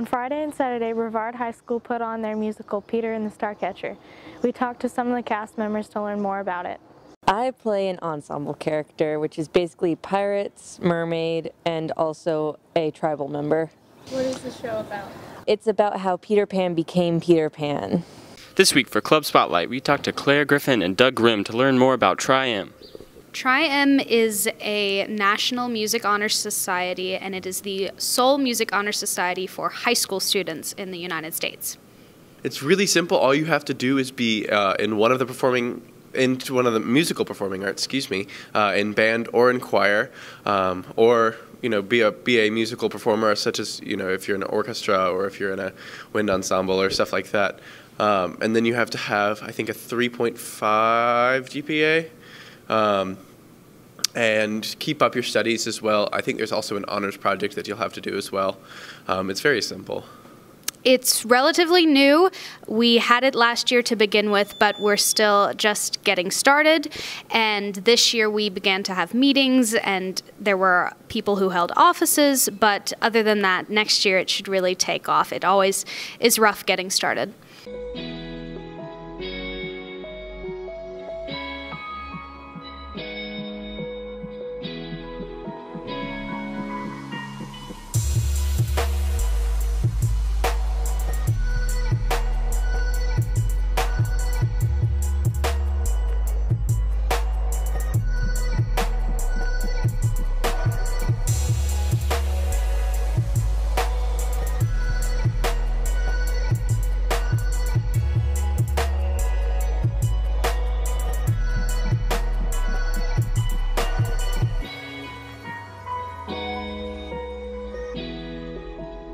On Friday and Saturday, Brevard High School put on their musical Peter and the Starcatcher. We talked to some of the cast members to learn more about it. I play an ensemble character, which is basically pirates, mermaid, and also a tribal member. What is the show about? It's about how Peter Pan became Peter Pan. This week for Club Spotlight, we talked to Claire Griffin and Doug Grimm to learn more about Tri-M. Tri-M is a National Music Honor Society, and it is the sole music honor society for high school students in the United States. It's really simple. All you have to do is be uh, in one of the performing into one of the musical performing arts, excuse me, uh, in band or in choir, um, or you know, be a be a musical performer, such as you know, if you're in an orchestra or if you're in a wind ensemble or stuff like that. Um, and then you have to have, I think, a 3.5 GPA. Um, and keep up your studies as well. I think there's also an honors project that you'll have to do as well. Um, it's very simple. It's relatively new. We had it last year to begin with, but we're still just getting started. And this year we began to have meetings, and there were people who held offices. But other than that, next year it should really take off. It always is rough getting started.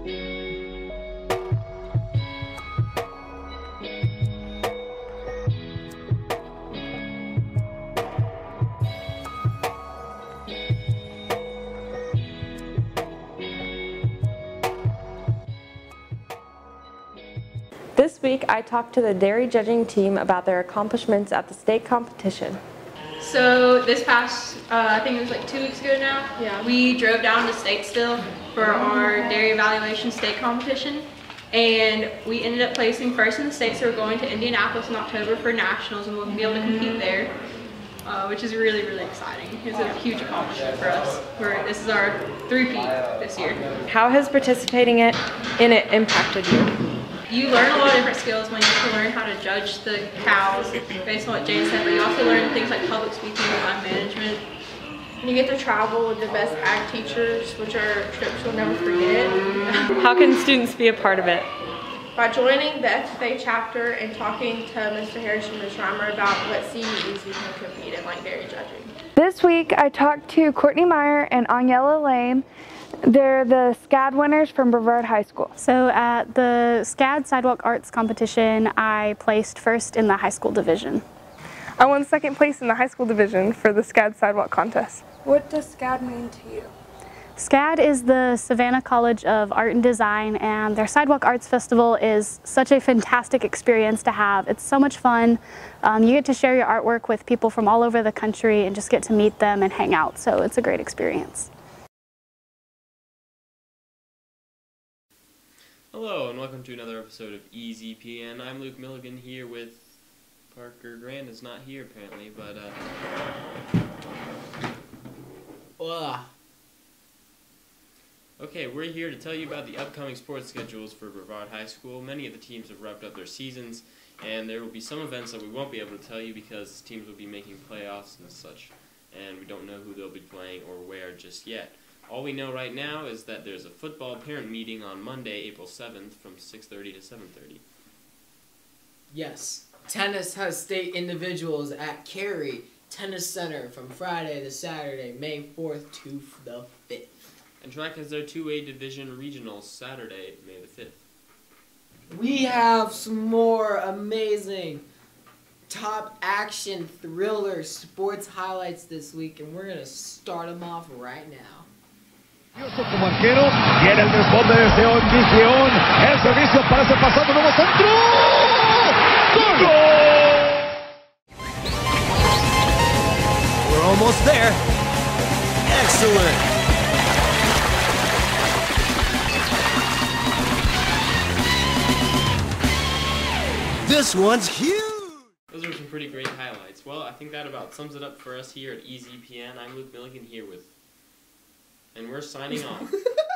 This week, I talked to the dairy judging team about their accomplishments at the state competition. So this past, uh, I think it was like two weeks ago now, yeah. we drove down to Statesville for our dairy evaluation state competition. And we ended up placing first in the state, so we're going to Indianapolis in October for nationals and we'll be able to compete there. Uh, which is really, really exciting. It's a huge accomplishment for us. We're, this is our three-peat this year. How has participating in it impacted you? You learn a lot of different skills when you can learn how to judge the cows based on what Jane said, but you also learn things like public speaking and time management. You get to travel with the best ag teachers, which are trips you'll never forget. How can students be a part of it? By joining the FFA chapter and talking to Mr. Harris and Ms. Reimer about what CEs you can compete in, like dairy judging. This week I talked to Courtney Meyer and Aniela Lame. They're the SCAD winners from Brevard High School. So at the SCAD Sidewalk Arts competition, I placed first in the high school division. I won second place in the high school division for the SCAD Sidewalk contest. What does SCAD mean to you? SCAD is the Savannah College of Art and Design and their Sidewalk Arts Festival is such a fantastic experience to have. It's so much fun. Um, you get to share your artwork with people from all over the country and just get to meet them and hang out, so it's a great experience. Hello and welcome to another episode of EZPN. I'm Luke Milligan here with Parker Grant is not here apparently, but uh Ugh. Okay, we're here to tell you about the upcoming sports schedules for Brevard High School. Many of the teams have wrapped up their seasons, and there will be some events that we won't be able to tell you because teams will be making playoffs and such, and we don't know who they'll be playing or where just yet. All we know right now is that there's a football parent meeting on Monday, April 7th from 6.30 to 7.30. Yes. Tennis has state individuals at Cary Tennis Center from Friday to Saturday, May 4th to the 5th. And track has their 2A division regionals Saturday, May the 5th. We have some more amazing top action thriller sports highlights this week, and we're going to start them off right now. Como arquero, el el servicio parece pasando, nuevo centro. ¡Gol! We're almost there. Excellent. This one's huge. Those are some pretty great highlights. Well, I think that about sums it up for us here at EZPN. I'm Luke Milligan here with and we're signing off.